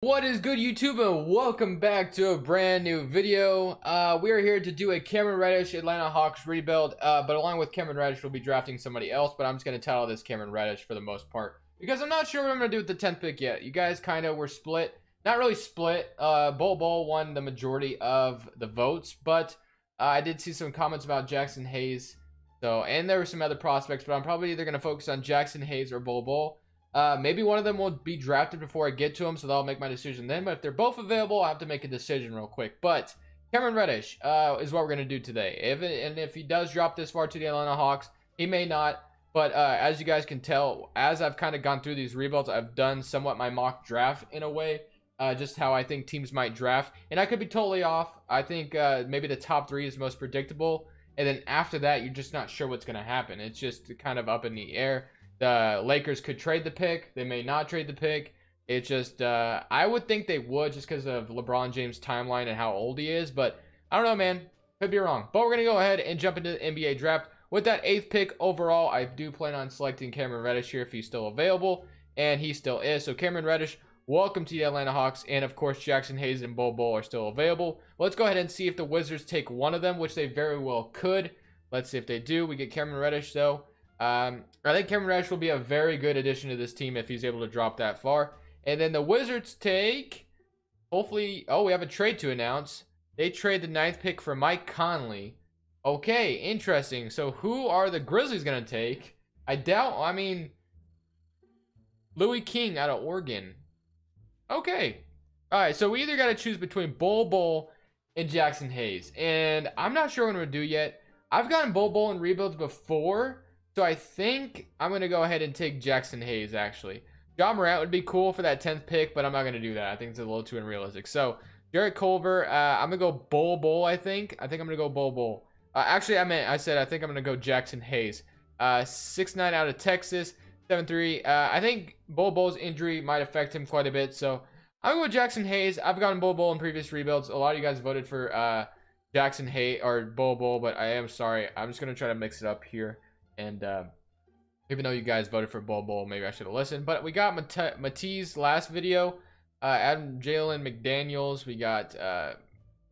What is good YouTube and welcome back to a brand new video. Uh, we are here to do a Cameron Reddish Atlanta Hawks rebuild, uh, but along with Cameron Reddish we'll be drafting somebody else, but I'm just going to title this Cameron Reddish for the most part. Because I'm not sure what I'm going to do with the 10th pick yet. You guys kind of were split. Not really split. Uh, Bol Bol won the majority of the votes, but uh, I did see some comments about Jaxson Hayes. So, and there were some other prospects, but I'm probably either going to focus on Jaxson Hayes or Bol Bol. Uh, maybe one of them will be drafted before I get to them, so that'll make my decision then. But if they're both available, I have to make a decision real quick. But Cameron Reddish uh, is what we're going to do today. If and if he does drop this far to the Atlanta Hawks, he may not. But uh, as you guys can tell, as I've kind of gone through these rebuilds, I've done somewhat my mock draft in a way. Uh, just how I think teams might draft. And I could be totally off. I think uh, maybe the top three is most predictable. And then after that, you're just not sure what's going to happen. It's just kind of up in the air. The Lakers could trade the pick. They may not trade the pick. It's just, uh, I would think they would just because of LeBron James' timeline and how old he is. But I don't know, man. Could be wrong. But we're going to go ahead and jump into the NBA draft. With that eighth pick overall, I do plan on selecting Cameron Reddish here if he's still available. And he still is. So Cameron Reddish, welcome to the Atlanta Hawks. And of course, Jaxson Hayes and Bol are still available. Let's go ahead and see if the Wizards take one of them, which they very well could. Let's see if they do. We get Cameron Reddish, though. Um, I think Cameron Reddish will be a very good addition to this team if he's able to drop that far. And then the Wizards take, hopefully, oh, we have a trade to announce. They trade the ninth pick for Mike Conley. Okay, interesting. So who are the Grizzlies going to take? I doubt, I mean, Louis King out of Oregon. Okay. All right, so we either got to choose between Bol Bol and Jaxson Hayes. And I'm not sure what I'm going to do yet. I've gotten Bol Bol in rebuilds before, so I think I'm going to go ahead and take Jaxson Hayes, actually. John Morant would be cool for that 10th pick, but I'm not going to do that. I think it's a little too unrealistic. So, Jarrett Culver, uh, I'm going to go Bol Bol, I think. I think I'm going to go Bol Bol. Uh, actually, I meant, I said I think I'm going to go Jaxson Hayes. Uh, 6'9 out of Texas, 7'3. Uh, I think Bol Bol's injury might affect him quite a bit, so I'm going to go Jaxson Hayes. I've gotten Bol Bol in previous rebuilds. A lot of you guys voted for uh, Jaxson Hayes or Bol Bol, but I am sorry. I'm just going to try to mix it up here. And uh, even though you guys voted for Bol Bol, maybe I should have listened. But we got Mat Matisse last video. Uh, Adam Jalen McDaniels. We got. Uh,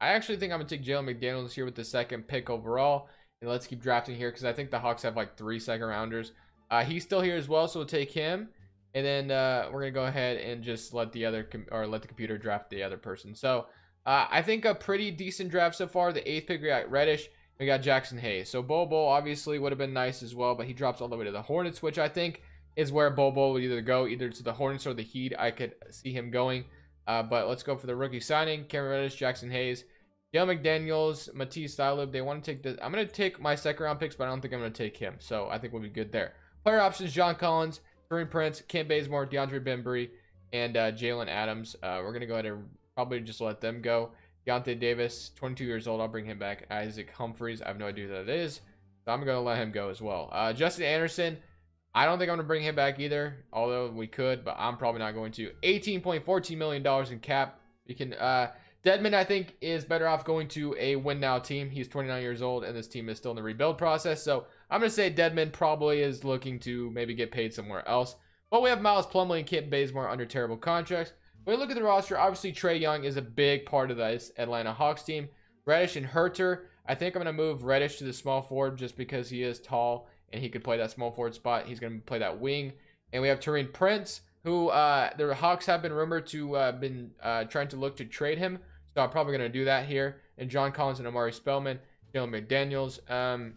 I actually think I'm gonna take Jalen McDaniels here with the second pick overall. And let's keep drafting here because I think the Hawks have like three second rounders. Uh, he's still here as well, so we'll take him. And then uh, we're gonna go ahead and just let the other or let the computer draft the other person. So uh, I think a pretty decent draft so far. The eighth pick we got Reddish. We got Jaxson Hayes. So Bol obviously would have been nice as well, but he drops all the way to the Hornets, which I think is where Bol would either go, either to the Hornets or the Heat. I could see him going. Uh, but let's go for the rookie signing. Cameron Reddish, Jaxson Hayes, Dale McDaniels, Matisse Thybulle. They want to take the. I'm going to take my second round picks, but I don't think I'm going to take him. So I think we'll be good there. Player options: John Collins, Taurean Prince, Kent Bazemore, DeAndre Bembry, and uh, Jalen Adams. Uh, we're going to go ahead and probably just let them go. Deyonta Davis, 22 years old. I'll bring him back. Isaac Humphries. I have no idea who that is. So I'm going to let him go as well. Uh, Justin Anderson. I don't think I'm going to bring him back either. Although we could, but I'm probably not going to. $18.14 million in cap. You can... Uh, Dedmon, I think, is better off going to a win now team. He's 29 years old, and this team is still in the rebuild process. So I'm going to say Dedmon probably is looking to maybe get paid somewhere else. But we have Miles Plumlee and Kent Bazemore under terrible contracts. When we look at the roster, obviously Trae Young is a big part of this Atlanta Hawks team. Reddish and Huerter. I think I'm going to move Reddish to the small forward just because he is tall and he could play that small forward spot. He's going to play that wing. And we have Taurean Prince, who uh, the Hawks have been rumored to uh, been uh, trying to look to trade him. So I'm probably going to do that here. And John Collins and Omari Spellman, Jalen McDaniels, um,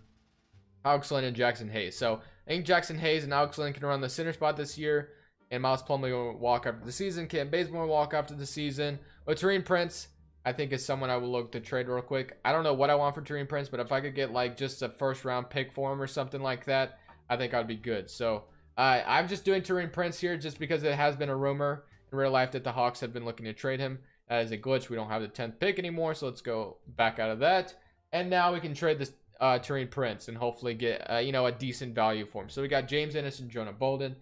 Alex Len, and Jaxson Hayes. So I think Jaxson Hayes and Alex Len can run the center spot this year and Miles Plumlee will walk after the season. Kent Bazemore will walk after the season. But Taurean Prince, I think, is someone I will look to trade real quick. I don't know what I want for Taurean Prince, but if I could get like just a first round pick for him or something like that, I think I'd be good. So uh, I'm just doing Taurean Prince here just because it has been a rumor in real life that the Hawks have been looking to trade him. That is a glitch. We don't have the 10th pick anymore, so let's go back out of that. And now we can trade this uh, Prince and hopefully get, uh, you know, a decent value for him. So we got James Ennis and Jonah Bolden.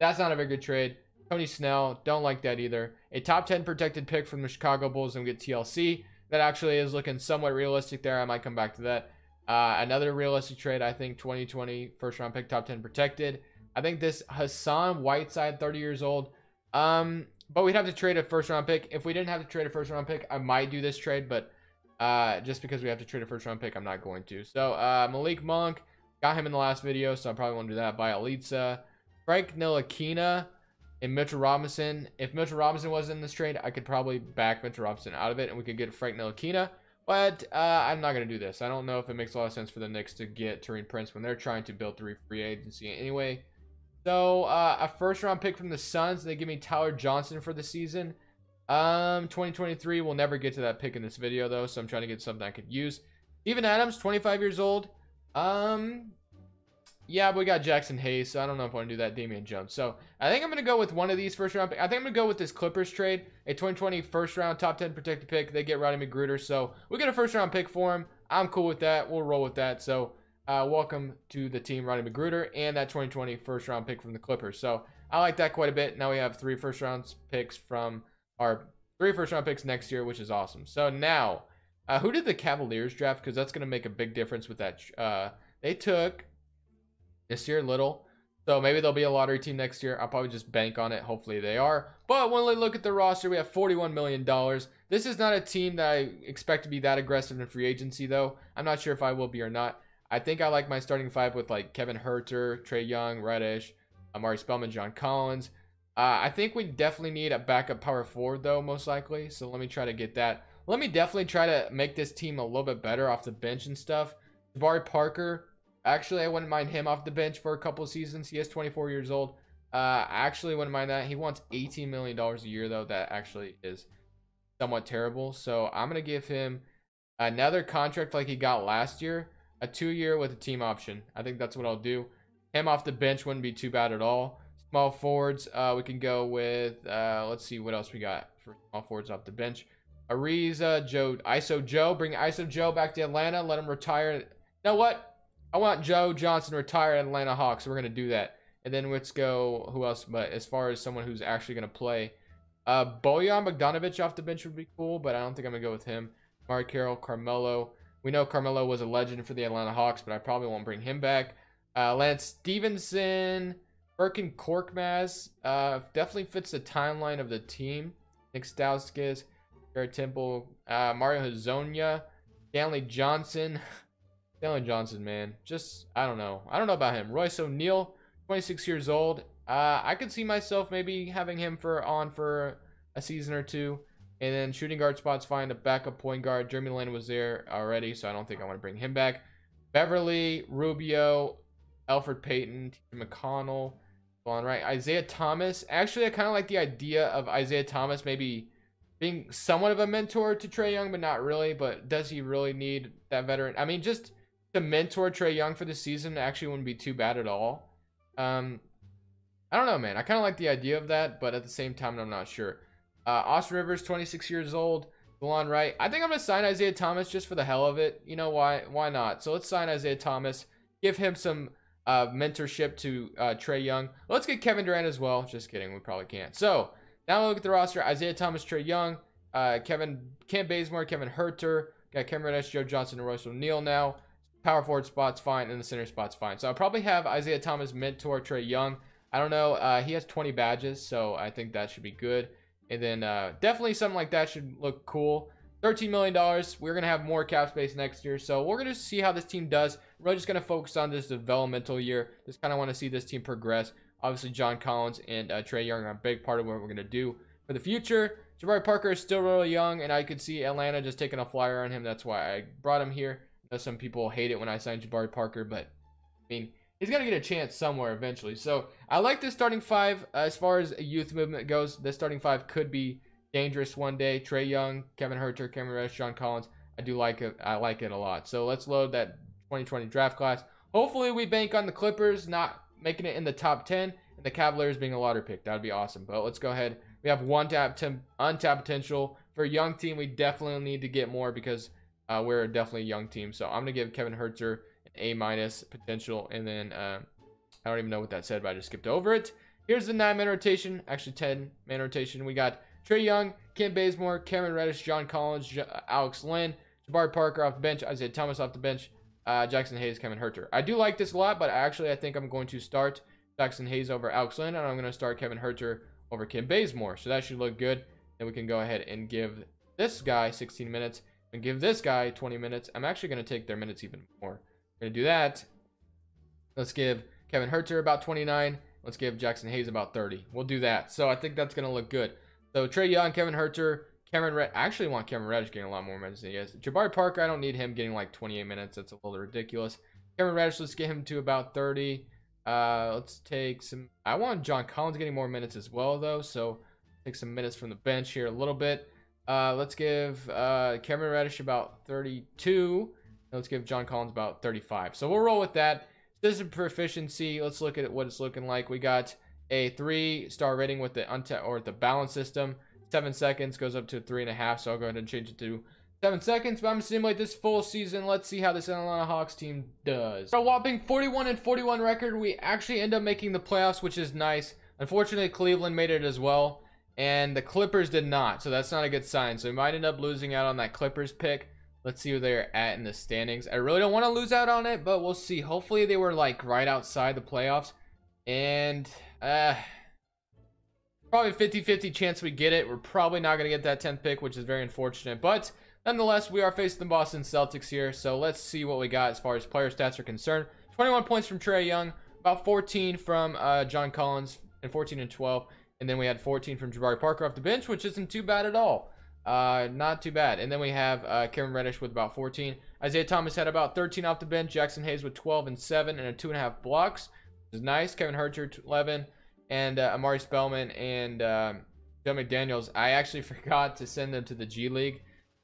That's not a very good trade. Tony Snell, don't like that either. A top 10 protected pick from the Chicago Bulls and get TLC. That actually is looking somewhat realistic there. I might come back to that. Uh, another realistic trade, I think 2020 first round pick, top 10 protected. I think this Hassan Whiteside, 30 years old. Um, but we'd have to trade a first round pick. If we didn't have to trade a first round pick, I might do this trade, but uh, just because we have to trade a first round pick, I'm not going to. So uh, Malik Monk, got him in the last video, so I probably won't do that. By Elitza, Frank Ntilikina, and Mitchell Robinson. If Mitchell Robinson was in this trade, I could probably back Mitchell Robinson out of it, and we could get Frank Ntilikina. But uh, I'm not going to do this. I don't know if it makes a lot of sense for the Knicks to get Taurean Prince when they're trying to build three free agency anyway. So uh, a first round pick from the Suns. They give me Tyler Johnson for the season. Um, 2023. We'll never get to that pick in this video though, so I'm trying to get something I could use. Steven Adams, 25 years old. Um, yeah, but we got Jaxson Hayes, so I don't know if I want to do that. Damian Jones. So I think I'm going to go with one of these first round. I think I'm going to go with this Clippers trade, a 2020 first round top 10 protected pick. They get Rodney McGruder, so we get a first round pick for him. I'm cool with that. We'll roll with that. So uh, welcome to the team, Rodney McGruder, and that 2020 first round pick from the Clippers. So I like that quite a bit. Now we have three first round picks from our three first round picks next year, which is awesome. So now, uh, who did the Cavaliers draft? Because that's going to make a big difference with that. Uh, they took this year little. So maybe they'll be a lottery team next year. I'll probably just bank on it. Hopefully they are. But when we look at the roster, we have $41 million. This is not a team that I expect to be that aggressive in free agency, though. I'm not sure if I will be or not. I think I like my starting five with like Kevin Huerter, Trae Young, Reddish, Omari Spellman, John Collins. Uh, I think we definitely need a backup power forward, though, most likely. So let me try to get that. Let me definitely try to make this team a little bit better off the bench and stuff. Jabari Parker, Actually, I wouldn't mind him off the bench for a couple seasons. He is 24 years old. Uh, I actually wouldn't mind that. He wants 18 million dollars a year though. That actually is somewhat terrible. So I'm gonna give him another contract like he got last year, a two-year with a team option. I think that's what I'll do. Him off the bench wouldn't be too bad at all. Small forwards, uh, we can go with. Uh, let's see what else we got for small forwards off the bench. Ariza, Joe, ISO Joe, bring ISO Joe back to Atlanta. Let him retire. You know what? I want Joe Johnson retired at Atlanta Hawks. So we're gonna do that. And then let's go. Who else? But as far as someone who's actually gonna play, uh, Bojan Bogdanovic off the bench would be cool, but I don't think I'm gonna go with him. Mark Carroll, Carmelo. We know Carmelo was a legend for the Atlanta Hawks, but I probably won't bring him back. Uh, Lance Stephenson, Furkan Korkmaz, uh, definitely fits the timeline of the team. Nick Stauskas, Garrett Temple, uh, Mario Hezonja, Stanley Johnson. Dylan Johnson, man. Just, I don't know. I don't know about him. Royce O'Neale, 26 years old. Uh, I could see myself maybe having him for on for a season or two. And then shooting guard spots fine. A backup point guard. Jeremy Lin was there already, so I don't think I want to bring him back. Beverley, Rubio, Elfrid Payton. McConnell. On right, Isaiah Thomas. Actually, I kind of like the idea of Isaiah Thomas maybe being somewhat of a mentor to Trae Young, but not really. But does he really need that veteran? I mean, just to mentor Trae Young for the season actually wouldn't be too bad at all. Um, I don't know, man. I kind of like the idea of that, but at the same time, I'm not sure. Uh, Austin Rivers, 26 years old. Delon Wright. I think I'm gonna sign Isaiah Thomas just for the hell of it. You know why? Why not? So let's sign Isaiah Thomas. Give him some uh, mentorship to uh, Trae Young. Let's get Kevin Durant as well. Just kidding. We probably can't. So now we look at the roster: Isaiah Thomas, Trae Young, uh, Kevin Kent Bazemore, Kevin Huerter, got Cameron Reddish, Joe Johnson, and Royce O'Neale now power forward spot's fine, and the center spot's fine. So I'll probably have Isaiah Thomas mentor Trae Young. I don't know. Uh, he has 20 badges, so I think that should be good. And then uh, definitely something like that should look cool. $13 million. We're going to have more cap space next year. So we're going to see how this team does. We're just going to focus on this developmental year. Just kind of want to see this team progress. Obviously, John Collins and uh, Trae Young are a big part of what we're going to do for the future. Jabari Parker is still really young, and I could see Atlanta just taking a flyer on him. That's why I brought him here some people hate it when I sign Jabari Parker, but I mean, he's going to get a chance somewhere eventually. So I like this starting five. Uh, as far as a youth movement goes, this starting five could be dangerous one day. Trae Young, Kevin Huerter, Cameron Rush, John Collins. I do like it. I like it a lot. So let's load that 2020 draft class. Hopefully we bank on the Clippers not making it in the top 10 and the Cavaliers being a lottery pick. That would be awesome. But let's go ahead. We have one tap untapped potential. For a young team, we definitely need to get more because – uh, we're definitely a young team. So I'm to give Kevin Huerter an A minus potential. And then uh, I don't even know what that said, but I just skipped over it. Here's the nine man rotation, actually 10 man rotation. We got Trae Young, Kent Bazemore, Cameron Reddish, John Collins, J Alex Len, Jabari Parker off the bench, Isaiah Thomas off the bench, uh, Jaxson Hayes, Kevin Huerter. I do like this a lot, but actually I think I'm going to start Jaxson Hayes over Alex Len, and I'm going to start Kevin Huerter over Kim Bazemore. So that should look good. And we can go ahead and give this guy 16 minutes and give this guy 20 minutes. I'm actually going to take their minutes even more. We're going to do that. Let's give Kevin Huerter about 29. Let's give Jaxson Hayes about 30. We'll do that. So I think that's going to look good. So Trae Young, Kevin Huerter, Cameron Red. I actually want Cameron Reddish getting a lot more minutes than he is. Jabari Parker, I don't need him getting like 28 minutes. That's a little ridiculous. Cameron Reddish, let's get him to about 30. Uh, let's take some. I want John Collins getting more minutes as well, though. So take some minutes from the bench here a little bit. Uh, let's give uh, Cameron Reddish about 32. Let's give John Collins about 35. So we'll roll with that. This is proficiency. Let's look at what it's looking like. We got a three star rating with the unta- or the balance system. Seven seconds goes up to three and a half. So I'll go ahead and change it to seven seconds. But I'm gonna simulate this full season. Let's see how this Atlanta Hawks team does. A whopping 41 and 41 record. We actually end up making the playoffs, which is nice. Unfortunately, Cleveland made it as well and the Clippers did not. So that's not a good sign. So we might end up losing out on that Clippers pick. Let's see where they're at in the standings. I really don't want to lose out on it, but we'll see. Hopefully they were like right outside the playoffs. And uh probably 50-50 chance we get it. We're probably not going to get that 10th pick, which is very unfortunate. But nonetheless, we are facing the Boston Celtics here. So let's see what we got as far as player stats are concerned. 21 points from Trae Young, about 14 from uh, John Collins, and 14 and 12. And then we had 14 from Jabari Parker off the bench, which isn't too bad at all. Uh, not too bad. And then we have uh, Kevin Reddish with about 14. Isaiah Thomas had about 13 off the bench. Jaxson Hayes with 12 and 7 and a 2.5 blocks, which is nice. Kevin Huerter, 11. And uh, Omari Spellman and uh, Joe McDaniels. I actually forgot to send them to the G League.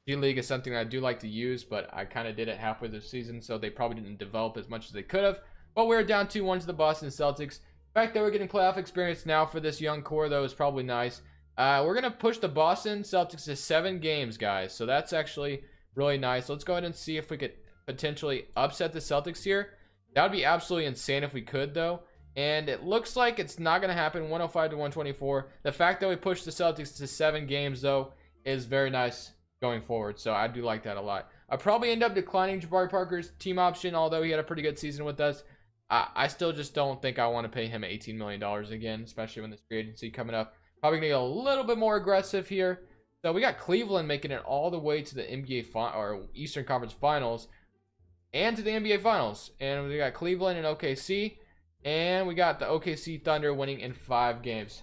G League is something I do like to use, but I kind of did it halfway through the season, so they probably didn't develop as much as they could have. But we're down 2 1 to the Boston Celtics. The fact that we're getting playoff experience now for this young core, though, is probably nice. Uh, we're going to push the Boston Celtics to seven games, guys. So that's actually really nice. Let's go ahead and see if we could potentially upset the Celtics here. That would be absolutely insane if we could, though. And it looks like it's not going to happen. 105 to 124. The fact that we pushed the Celtics to seven games, though, is very nice going forward. So I do like that a lot. I probably end up declining Jabari Parker's team option, although he had a pretty good season with us. I, still just don't think I want to pay him $18 million again, especially when this free agency coming up. Probably going to get a little bit more aggressive here. So we got Cleveland making it all the way to the NBA or Eastern Conference Finals and to the NBA Finals. And we got Cleveland and OKC. And we got the OKC Thunder winning in five games.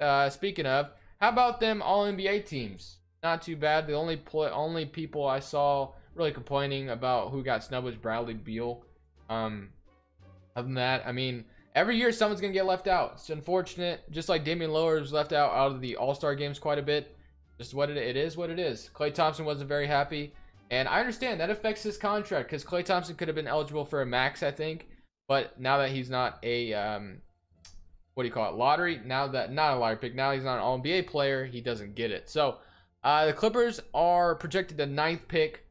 Uh, speaking of, how about them All NBA teams? Not too bad. The only only people I saw really complaining about who got snubbed was Bradley Beal. Um, other than that, I mean, every year someone's gonna get left out. It's unfortunate. Just like Damian Lillard was left out out of the All Star games quite a bit. Just what it, it is, what it is. Klay Thompson wasn't very happy, and I understand that affects his contract because Klay Thompson could have been eligible for a max, I think. But now that he's not a um, what do you call it, lottery? Now that not a lottery pick, now he's not an All NBA player, he doesn't get it. So uh, the Clippers are projected the ninth pick,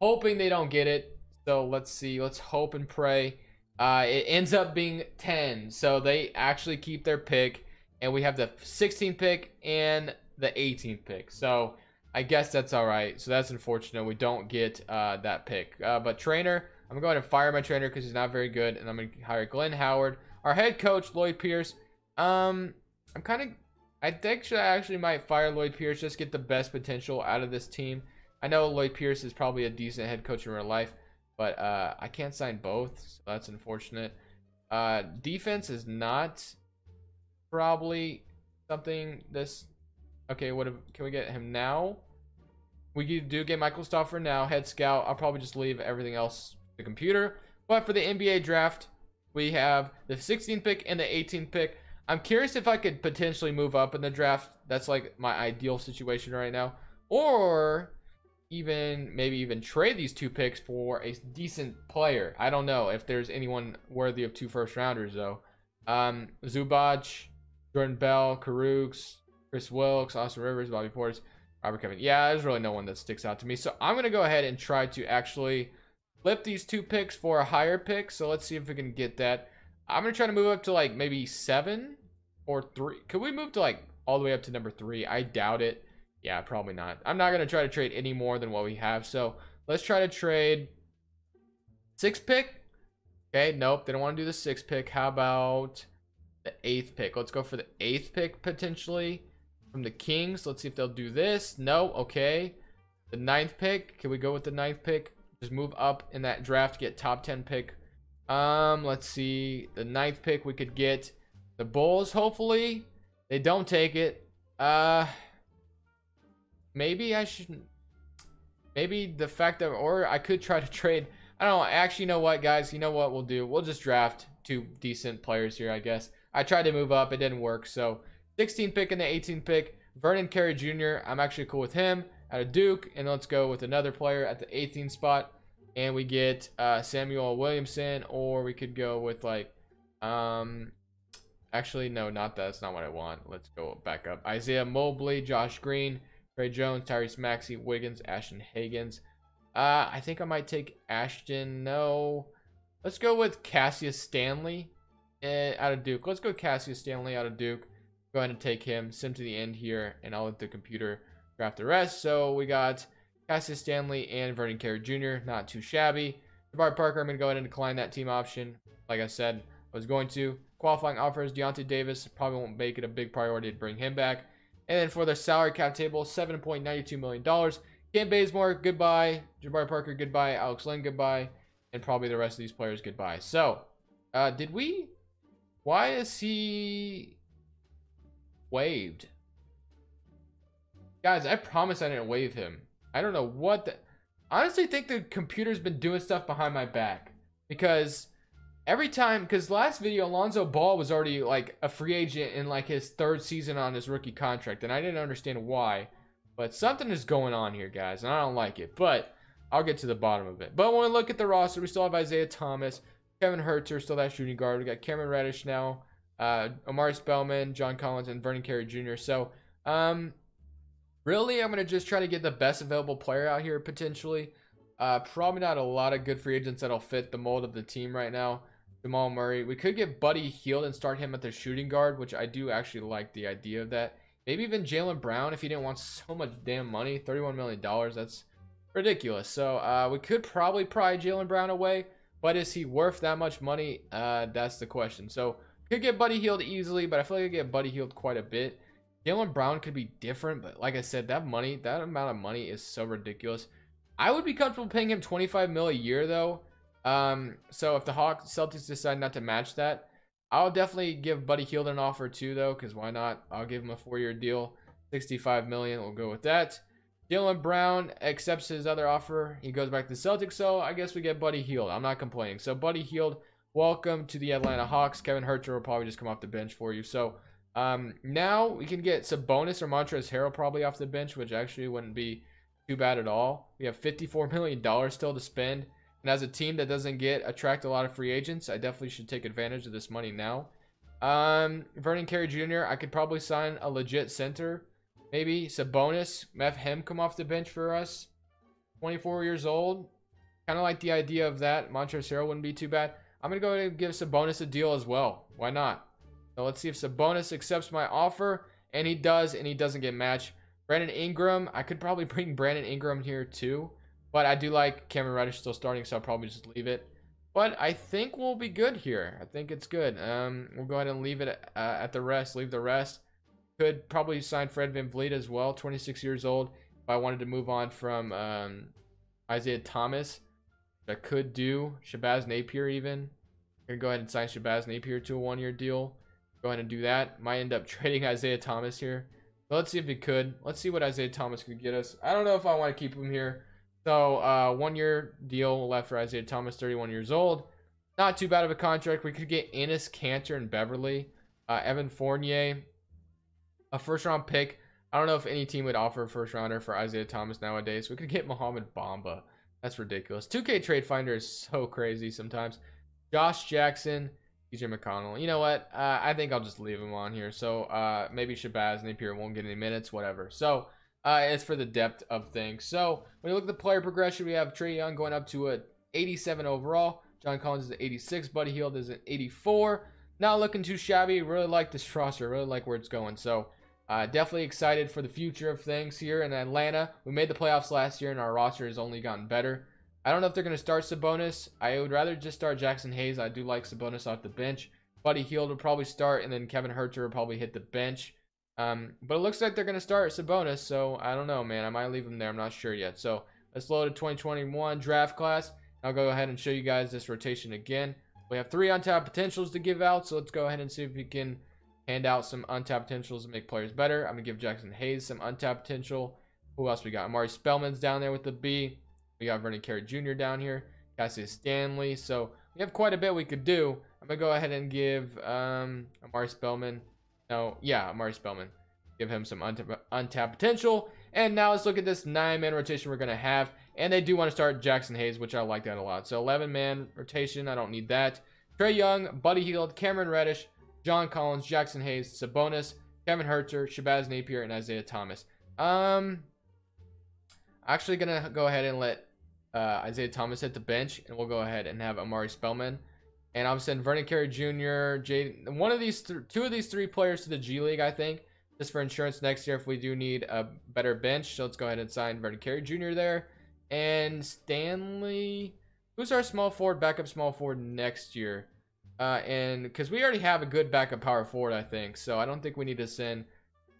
hoping they don't get it. So let's see. Let's hope and pray. Uh, it ends up being 10. So they actually keep their pick. And we have the 16th pick and the 18th pick. So I guess that's all right. So that's unfortunate. We don't get uh, that pick. Uh, but trainer, I'm going to fire my trainer because he's not very good. And I'm going to hire Glenn Howard. Our head coach, Lloyd Pierce. Um, I'm kind of... I think I actually might fire Lloyd Pierce. Just get the best potential out of this team. I know Lloyd Pierce is probably a decent head coach in real life. But uh, I can't sign both, so that's unfortunate. Uh, defense is not probably something this. Okay, what can we get him now? We do get Michael Stoffer now, head scout. I'll probably just leave everything else the computer. But for the NBA draft, we have the 16th pick and the 18th pick. I'm curious if I could potentially move up in the draft. That's like my ideal situation right now. Or even maybe even trade these two picks for a decent player. I don't know if there's anyone worthy of two first rounders though. Um, Zubac, Jordan Bell, Karooks, Chris Wilkes, Austin Rivers, Bobby Portis, Robert Kevin. Yeah, there's really no one that sticks out to me. So I'm gonna go ahead and try to actually flip these two picks for a higher pick. So let's see if we can get that. I'm gonna try to move up to like maybe seven or three. Could we move to like all the way up to number three? I doubt it. Yeah, probably not. I'm not going to try to trade any more than what we have. So let's try to trade six pick. Okay, nope. They don't want to do the six pick. How about the eighth pick. Let's go for the eighth pick potentially from the Kings. Let's see if they'll do this. No, okay. The ninth pick. Can we go with the ninth pick? Just move up in that draft, get top 10 pick. Um, let's see. The ninth pick, we could get the Bulls, hopefully. They don't take it. Uh, maybe I should. Maybe the fact that, or I could try to trade. I don't know. Actually, you know what, guys? You know what we'll do? We'll just draft two decent players here, I guess. I tried to move up. It didn't work. So 16 pick and the 18 pick. Vernon Carey Jr. I'm actually cool with him out of Duke. And let's go with another player at the 18 spot. And we get uh, Samuel Williamson. Or we could go with like... um. Actually, no, not that. That's not what I want. Let's go back up. Isaiah Mobley, Josh Green, Tre Jones, Tyrese Maxey, Wiggins, Ashton Hagans. Uh, I think I might take Ashton. No. Let's go with Cassius Stanley uh, out of Duke. Let's go Cassius Stanley out of Duke. Go ahead and take him. Sim to the end here, and I'll let the computer draft the rest. So we got Cassius Stanley and Vernon Carey Jr. Not too shabby. Jabari Parker, I'm going to go ahead and decline that team option. Like I said, I was going to. Qualifying offers, Deyonta Davis. Probably won't make it a big priority to bring him back. And then for the salary cap table, $7.92 million. Kent Bazemore, goodbye. Jabari Parker, goodbye. Alex Len, goodbye. And probably the rest of these players, goodbye. So, uh, did we... Why is he waived? Guys, I promise I didn't waive him. I don't know what the... honestly think the computer's been doing stuff behind my back. Because every time... Because last video, Alonzo Ball was already, like, a free agent in, like, his third season on his rookie contract. And I didn't understand why. But something is going on here, guys. And I don't like it. But I'll get to the bottom of it. But when we look at the roster, we still have Isaiah Thomas. Kevin Huerter, still that shooting guard. We got Cameron Reddish now. Uh, Omari Spellman, John Collins, and Vernon Carey Jr. So, um, really, I'm going to just try to get the best available player out here, potentially. Uh, probably not a lot of good free agents that'll fit the mold of the team right now. Jamal Murray. We could get Buddy Hield and start him at the shooting guard, which I do actually like the idea of that. Maybe even Jaylen Brown if he didn't want so much damn money. $31 million. That's ridiculous. So uh, we could probably pry Jaylen Brown away. But is he worth that much money? Uh, that's the question. So could get Buddy Hield easily, but I feel like I get Buddy Hield quite a bit. Jaylen Brown could be different, but like I said, that money, that amount of money is so ridiculous. I would be comfortable paying him 25 mil a year though. Um, so if the Hawks Celtics decide not to match that, I'll definitely give Buddy Hield an offer too, though, because why not? I'll give him a four-year deal, 65 million. We'll go with that. Dylan Brown accepts his other offer. He goes back to the Celtics, so I guess we get Buddy Hield. I'm not complaining. So Buddy Hield, welcome to the Atlanta Hawks. Kevin Huerter will probably just come off the bench for you. So um, now we can get Sabonis or Montrezl Harrell probably off the bench, which actually wouldn't be too bad at all. We have $54 million still to spend. And as a team that doesn't get attract a lot of free agents, I definitely should take advantage of this money now. Um, Vernon Carey Jr., I could probably sign a legit center. Maybe Sabonis, have him come off the bench for us. 24 years old. Kind of like the idea of that. Montrezl Harrell wouldn't be too bad. I'm going to go ahead and give Sabonis a deal as well. Why not? So let's see if Sabonis accepts my offer. And he does, and he doesn't get matched. Brandon Ingram, I could probably bring Brandon Ingram here too. But I do like Cameron Reddish still starting, so I'll probably just leave it. But I think we'll be good here. I think it's good. Um, we'll go ahead and leave it uh, at the rest. Leave the rest. Could probably sign Fred VanVleet as well, 26 years old. If I wanted to move on from um, Isaiah Thomas, I could do Shabazz Napier even. I'm Gonna go ahead and sign Shabazz Napier to a one-year deal. Go ahead and do that. Might end up trading Isaiah Thomas here. But let's see if he could. Let's see what Isaiah Thomas could get us. I don't know if I want to keep him here. So uh, one year deal left for Isaiah Thomas, 31 years old. Not too bad of a contract. We could get Enes Kanter and Beverley, uh, Evan Fournier, a first round pick. I don't know if any team would offer a first rounder for Isaiah Thomas nowadays. We could get Mohamed Bamba. That's ridiculous. 2K Trade Finder is so crazy sometimes. Josh Jackson, TJ McConnell. You know what? Uh, I think I'll just leave him on here. So uh, maybe Shabazz Napier won't get any minutes, whatever. So uh, it's for the depth of things. So when you look at the player progression, we have Trae Young going up to a 87 overall. John Collins is an 86. Buddy Hield is an 84. Not looking too shabby. Really like this roster. Really like where it's going. So uh, definitely excited for the future of things here in Atlanta. We made the playoffs last year, and our roster has only gotten better. I don't know if they're going to start Sabonis. I would rather just start Jaxson Hayes. I do like Sabonis off the bench. Buddy Hield will probably start, and then Kevin Huerter will probably hit the bench. Um, but it looks like they're going to start Sabonis, so I don't know, man. I might leave him there. I'm not sure yet. So let's load a 2021 draft class. I'll go ahead and show you guys this rotation again. We have three untapped potentials to give out, so let's go ahead and see if we can hand out some untapped potentials to make players better. I'm going to give Jaxson Hayes some untapped potential. Who else we got? Omari Spellman's down there with the B. We got Vernon Carey Jr. down here. Cassius Stanley. So we have quite a bit we could do. I'm going to go ahead and give um, Omari Spellman. No, yeah, Omari Spellman. Give him some untapped potential. And now let's look at this nine-man rotation we're going to have. And they do want to start Jaxson Hayes, which I like that a lot. So 11-man rotation. I don't need that. Trae Young, Buddy Hield, Cameron Reddish, John Collins, Jaxson Hayes, Sabonis, Kevin Huerter, Shabazz Napier, and Isaiah Thomas. Um, actually gonna go ahead and let uh, Isaiah Thomas hit the bench, and we'll go ahead and have Omari Spellman. And I'm sending Vernon Carey Jr., Jay, one of these, two of these three players to the G League, I think, just for insurance next year if we do need a better bench. So let's go ahead and sign Vernon Carey Jr. there. And Stanley, who's our small forward, backup small forward next year? Uh, and because we already have a good backup power forward, I think. So I don't think we need to send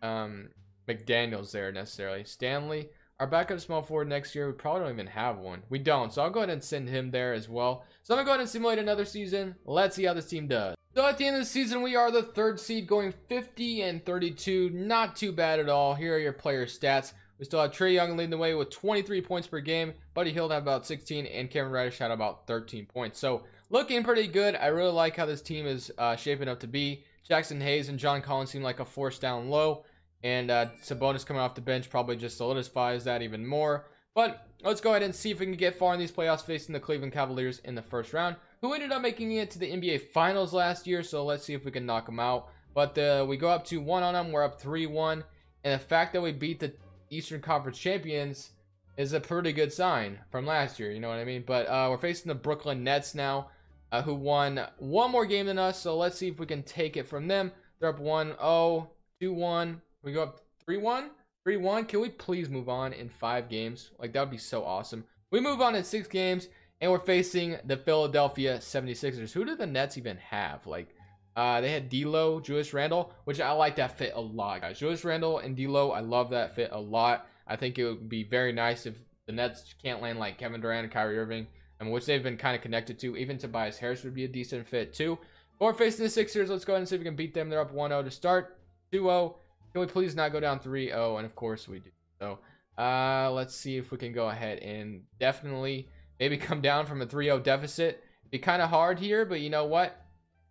um, McDaniels there necessarily. Stanley, our backup small forward next year, we probably don't even have one. We don't. So I'll go ahead and send him there as well. So I'm going to go ahead and simulate another season. Let's see how this team does. So at the end of the season, we are the third seed going 50 and 32. Not too bad at all. Here are your player stats. We still have Trae Young leading the way with 23 points per game. Buddy Hield had about 16 and Cameron Reddish had about 13 points. So looking pretty good. I really like how this team is uh, shaping up to be. Jaxson Hayes and John Collins seem like a force down low. And uh, Sabonis coming off the bench probably just solidifies that even more. But let's go ahead and see if we can get far in these playoffs facing the Cleveland Cavaliers in the first round, who ended up making it to the NBA Finals last year. So let's see if we can knock them out. But uh, we go up to 1 on them. We're up 3-1. And the fact that we beat the Eastern Conference champions is a pretty good sign from last year. You know what I mean? But uh, we're facing the Brooklyn Nets now, uh, who won one more game than us. So let's see if we can take it from them. They're up 1-0, 2-1. We go up 3-1, 3-1. Can we please move on in five games? Like, that would be so awesome. We move on in six games, and we're facing the Philadelphia 76ers. Who do the Nets even have? Like, uh, they had D'Lo, Julius Randle, which I like that fit a lot, guys. Julius Randle and D'Lo, I love that fit a lot. I think it would be very nice if the Nets can't land like Kevin Durant and Kyrie Irving, and which they've been kind of connected to. Even Tobias Harris would be a decent fit too. But we're facing the Sixers. Let's go ahead and see if we can beat them. They're up 1-0 to start. 2-0. Can we please not go down 3-0? And of course we do. So uh, let's see if we can go ahead and definitely maybe come down from a 3-0 deficit. Be kind of hard here, but you know what?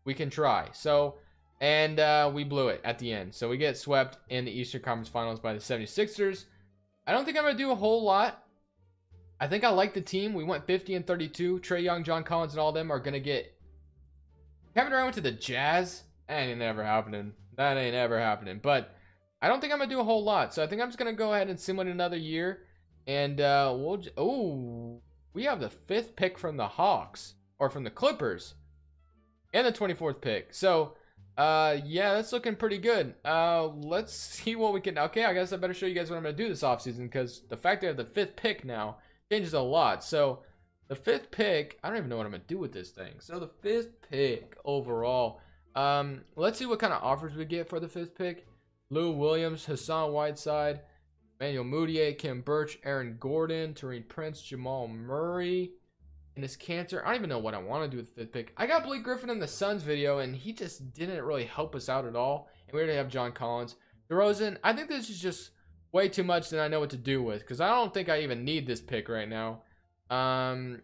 We can try. So, and uh, we blew it at the end. So we get swept in the Eastern Conference Finals by the 76ers. I don't think I'm going to do a whole lot. I think I like the team. We went 50 and 32. Trae Young, John Collins, and all them are going to get... Kevin Durant went to the Jazz? That ain't never happening. That ain't ever happening. But I don't think I'm going to do a whole lot. So I think I'm just going to go ahead and simulate another year. And uh, we'll... Oh, we have the fifth pick from the Hawks. Or from the Clippers. And the 24th pick. So, uh, yeah, that's looking pretty good. Uh, let's see what we can... Okay, I guess I better show you guys what I'm going to do this offseason. Because the fact that I have the fifth pick now changes a lot. So, the fifth pick... I don't even know what I'm going to do with this thing. So, the fifth pick overall... Um, let's see what kind of offers we get for the fifth pick. Lou Williams, Hassan Whiteside, Emmanuel Mudiay, Khem Birch, Aaron Gordon, Taurean Prince, Jamal Murray, and this Kanter. I don't even know what I want to do with the fifth pick. I got Blake Griffin in the Suns video, and he just didn't really help us out at all. And we already have John Collins. DeRozan, I think this is just way too much than I know what to do with, because I don't think I even need this pick right now. Um,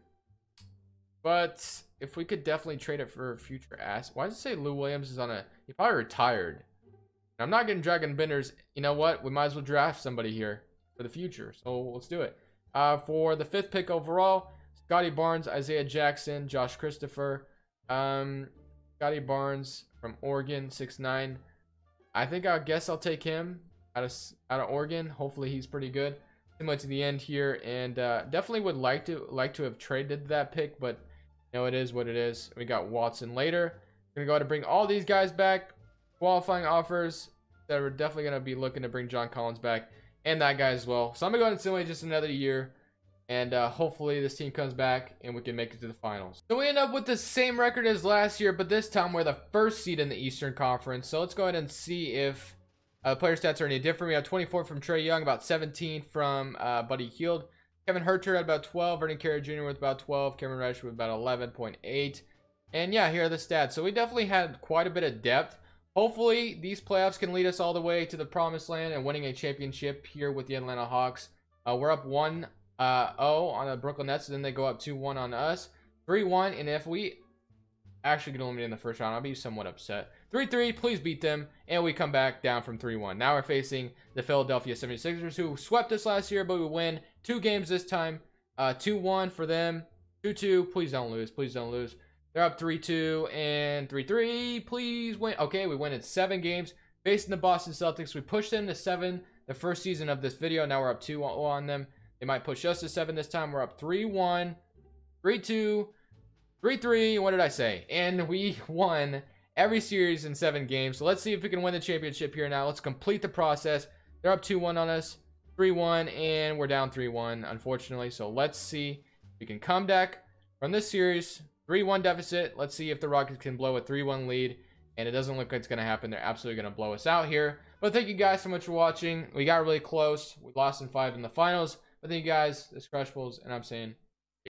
but if we could definitely trade it for a future ass. Why does it say Lou Williams is on a... He probably retired. I'm not getting Dragan Benders. You know what? We might as well draft somebody here for the future. So let's do it. Uh, for the fifth pick overall, Scottie Barnes, Isaiah Jackson, Josh Christopher. Um, Scottie Barnes from Oregon, six nine. I think I guess I'll take him out of out of Oregon. Hopefully he's pretty good. Similar to the end here, and uh, definitely would like to like to have traded that pick, but you know it is what it is. We got Watson later. Gonna go ahead and bring all these guys back qualifying offers that we're definitely going to be looking to bring John Collins back and that guy as well. So I'm going to go ahead and simulate just another year. And uh, hopefully this team comes back and we can make it to the finals. So we end up with the same record as last year, but this time we're the first seed in the Eastern Conference. So let's go ahead and see if uh, player stats are any different. We have 24 from Trae Young, about 17 from uh, Buddy Hield. Kevin Huerter at about 12. Vernon Carey Jr. with about 12. Cameron Reddish with about 11.8. And yeah, here are the stats. So we definitely had quite a bit of depth. Hopefully, these playoffs can lead us all the way to the promised land and winning a championship here with the Atlanta Hawks. Uh, we're up 1 uh, 0 on the Brooklyn Nets, and then they go up 2 1 on us. 3 1, and if we actually get eliminated in the first round, I'll be somewhat upset. 3-3, please beat them. And we come back down from 3-1. Now we're facing the Philadelphia 76ers, who swept us last year, but we win two games this time. 2-1 uh, for them. 2-2, please don't lose. Please don't lose. They're up 3-2 and 3-3. Please win. Okay, we win in seven games. Facing the Boston Celtics, we pushed them to seven the first season of this video. Now we're up 2 on them. They might push us to seven this time. We're up 3-1, 3-2, 3-3. What did I say? And we won every series in seven games. So let's see if we can win the championship here now. Let's complete the process. They're up 2-1 on us, 3-1, and we're down 3-1, unfortunately. So let's see if we can come back from this series. 3-1 deficit. Let's see if the Rockets can blow a 3-1 lead. And it doesn't look like it's going to happen. They're absolutely going to blow us out here. But thank you guys so much for watching. We got really close. We lost in five in the finals. But thank you guys. This Crushables, and I'm saying